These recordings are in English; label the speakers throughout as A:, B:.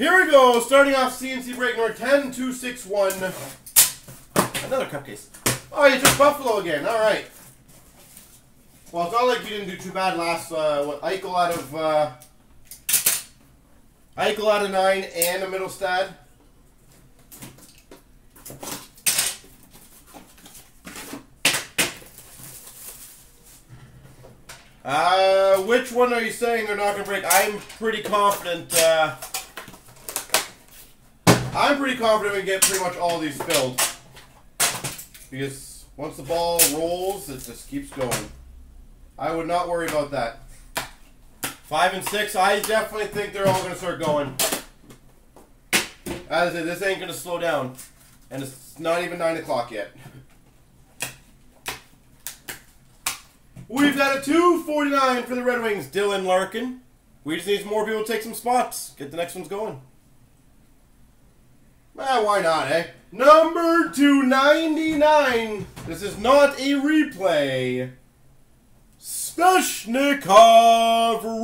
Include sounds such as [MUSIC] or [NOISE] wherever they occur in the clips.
A: Here we go, starting off CNC break number 10261. Another cupcase. Oh, you took Buffalo again. All right. Well, it's not like you didn't do too bad last, uh, what, Eichel out of, uh, Eichel out of 9 and a Mittelstadt. Uh, which one are you saying they're not going to break? I'm pretty confident, uh, I'm pretty confident we can get pretty much all these filled. Because once the ball rolls, it just keeps going. I would not worry about that. Five and six, I definitely think they're all going to start going. As I said, this ain't going to slow down. And it's not even 9 o'clock yet. We've got a 249 for the Red Wings, Dylan Larkin. We just need more people to take some spots. Get the next ones going. Well, why not, eh? Number 299. This is not a replay. Svechnikov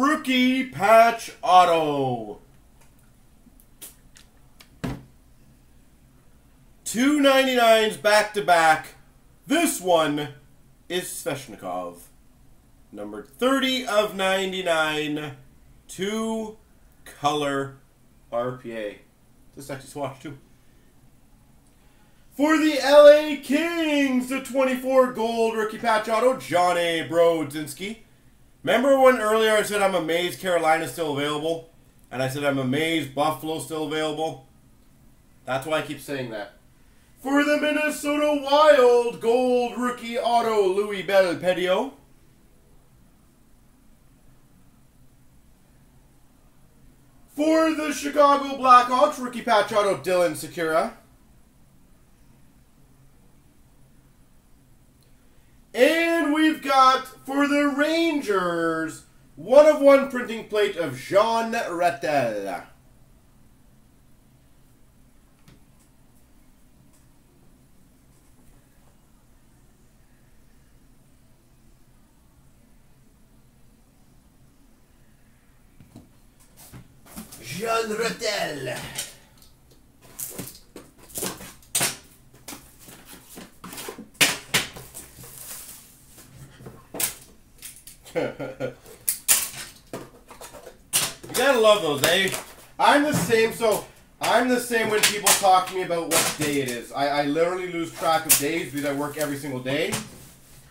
A: rookie patch auto. 299s back to back. This one is Svechnikov. Number 30 of 99. Two color RPA. This actually swatch too. For the LA Kings, the 24 gold rookie patch auto, Jonny Brodzinski. Remember when earlier I said I'm amazed Carolina's still available? And I said I'm amazed Buffalo's still available? That's why I keep saying that. For the Minnesota Wild, gold rookie auto, Louis Belpedio. For the Chicago Blackhawks, rookie patch auto, Dylan Sikura. And we've for the Rangers, one of one printing plate of Jean Ratelle. Jean Ratelle. You gotta love those, eh? I'm the same, so I'm the same when people talk to me about what day it is. I, I literally lose track of days because I work every single day.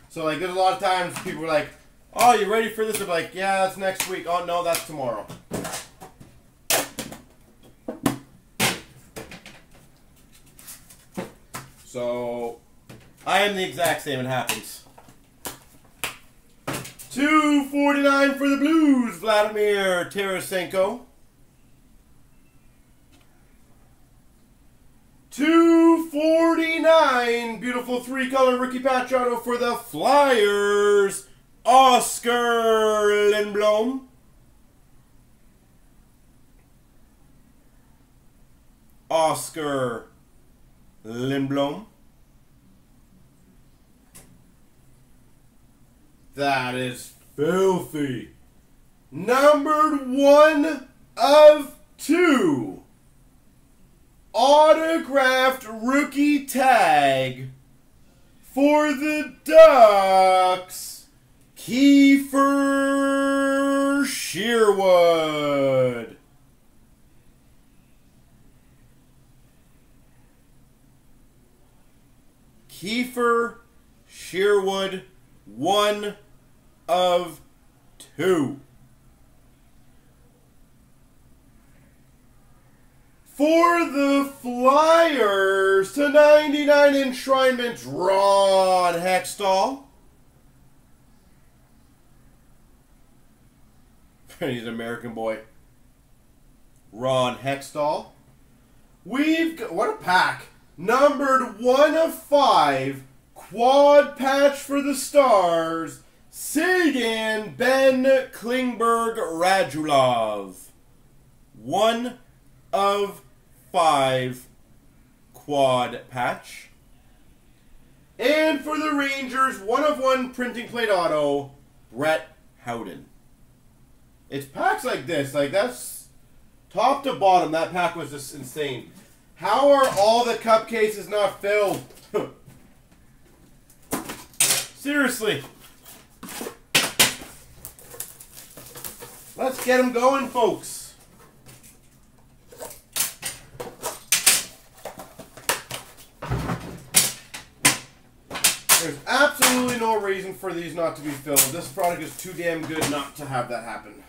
A: So like there's a lot of times people are like, Oh, you ready for this? I'm like, yeah, that's next week. Oh no, that's tomorrow. So I am the exact same, it happens. 249 for the Blues, Vladimir Tarasenko. 249, beautiful three-color patch auto for the Flyers, Oskar Lindblom. Oskar Lindblom. That is filthy. Numbered one of two. Autographed rookie tag for the Ducks. Kiefer Sherwood. Kiefer Sherwood, one of two. For the Flyers to 99 enshrinements, Ron Hextall. [LAUGHS] He's an American boy. Ron Hextall. We've got, what a pack. Numbered one of five. Quad patch for the Stars. Seguin Benn Klingberg Radulov. One of five quad patch. And for the Rangers, one of one printing plate auto, Brett Howden. It's packs like this, like that's Top to bottom, that pack was just insane. How are all the cup cases not filled? [LAUGHS] Seriously. Let's get them going, folks. There's absolutely no reason for these not to be filled. This product is too damn good not to have that happen.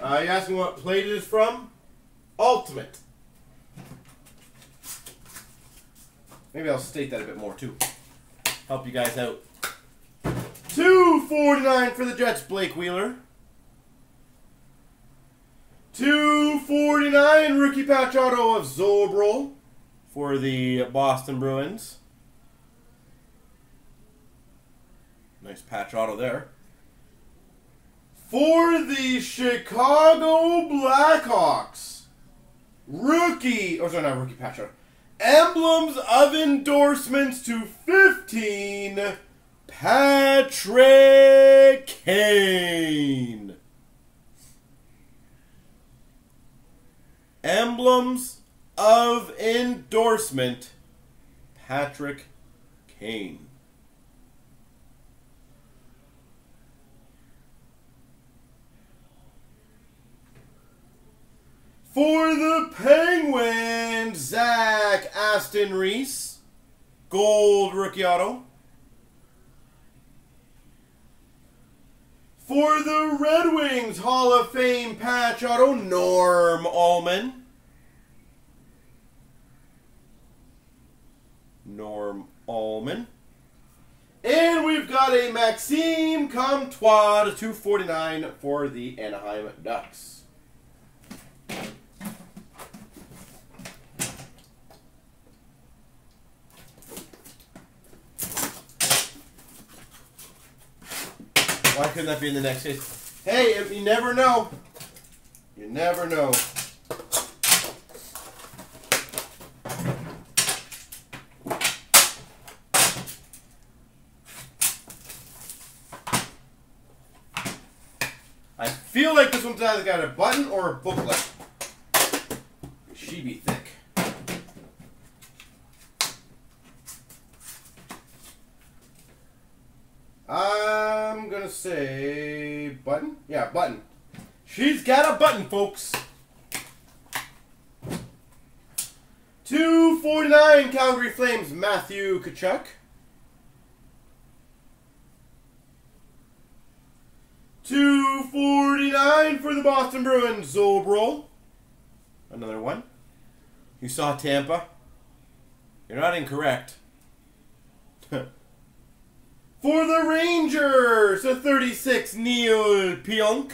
A: Uh, you asking what plate it is from? Ultimate. Maybe I'll state that a bit more too. Help you guys out. 249 for the Jets, Blake Wheeler. 249 rookie patch auto of Zboril for the Boston Bruins. Nice patch auto there. For the Chicago Blackhawks, rookie, or sorry, not rookie patch auto. Emblems of endorsements to 15, Patrick Kane. Emblems of endorsement, Patrick Kane. For the Penguins, Zach Aston Reese, gold rookie auto. For the Red Wings, Hall of Fame patch auto, Norm Ullman. Norm Ullman. And we've got a Maxime Comtois to 249 for the Anaheim Ducks. Why couldn't that be in the next case? Hey, if you never know. You never know. I feel like this one's either got a button or a booklet. She be thick. I'm gonna say button. Yeah, button. She's got a button, folks. 249 Calgary Flames, Matthew forty nine for the Boston Bruins, Zboril. Another one. You saw Tampa. You're not incorrect. [LAUGHS] For the Rangers, a 36, Neal Pionk.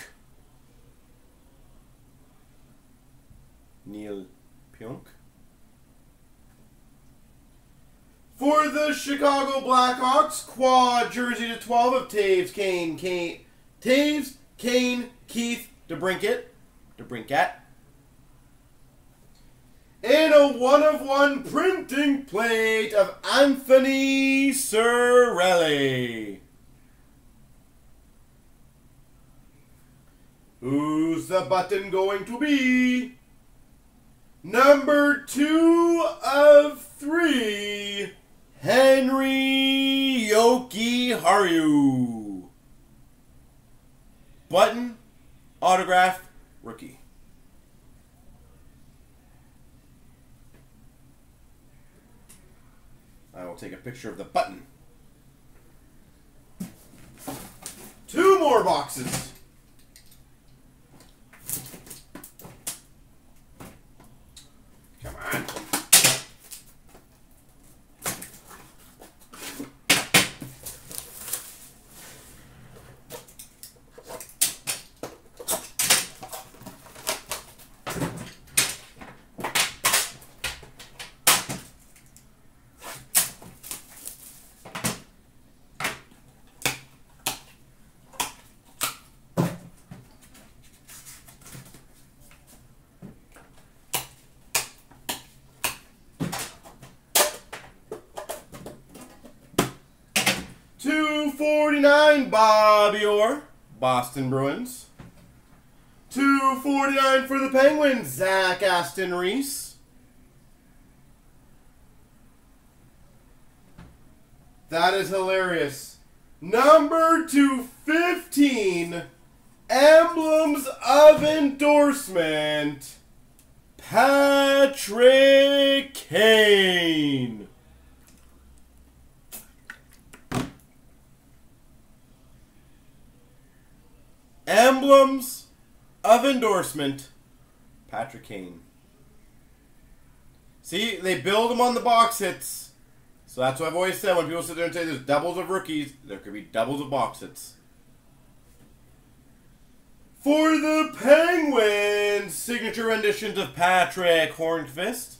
A: Neal Pionk. For the Chicago Blackhawks, quad jersey to 12 of Toews, Kane, Kane, Toews, Kane, Keith, DeBrinket, DeBrincat. And a one of one printing plate of Anthony Cirelli. Who's the button going to be? Number two of three, Henry Jokiharju. Button, autograph, rookie. Will take a picture of the button. Two more boxes. 249, Bobby Orr, Boston Bruins. 249 for the Penguins, Zach Aston Reese. That is hilarious. Number 215, Emblems of Endorsement, Patrick Kane. Emblems of endorsement, Patrick Kane. See, they build them on the box hits. So that's what I've always said when people sit there and say there's doubles of rookies, there could be doubles of box hits. For the Penguins, signature renditions of Patrick Hornqvist.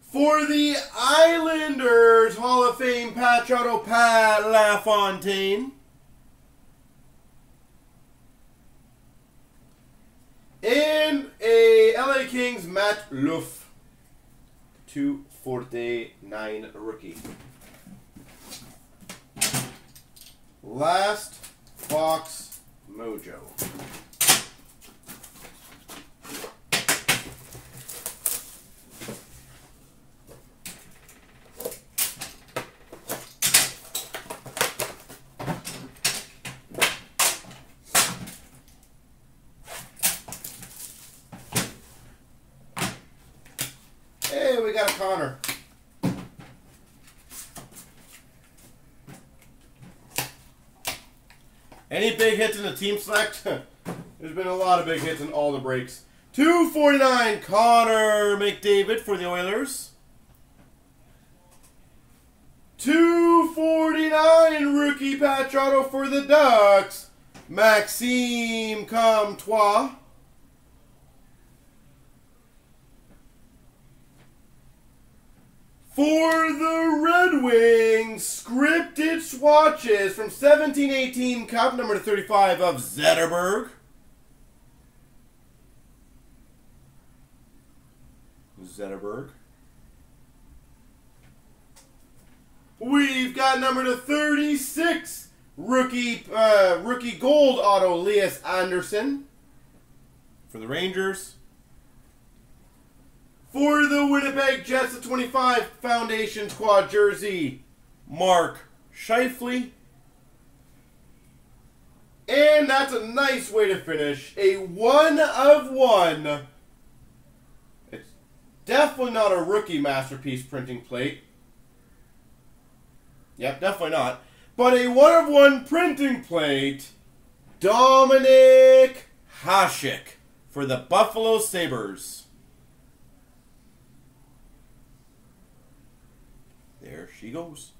A: For the Islanders, Hall of Fame patch auto Pat LaFontaine. And a LA Kings Matt Luff. 249 rookie. Last box mojo. Hey, we got a Connor. Any big hits in the team select? [LAUGHS] There's been a lot of big hits in all the breaks. 249 Connor McDavid for the Oilers. 249 rookie patch auto for the Ducks. Maxime Comtois. For the Red Wings, scripted swatches from 1718 Cup number 35 of Zetterberg. Zetterberg. We've got number to 36 rookie uh, rookie gold auto Lias Andersson for the Rangers. For the Winnipeg Jets, the 25 Foundation Squad jersey, Mark Scheifele. And that's a nice way to finish. A one of one. It's definitely not a rookie masterpiece printing plate. Yep, definitely not. But a one of one printing plate, Dominik Hasek for the Buffalo Sabres. There she goes.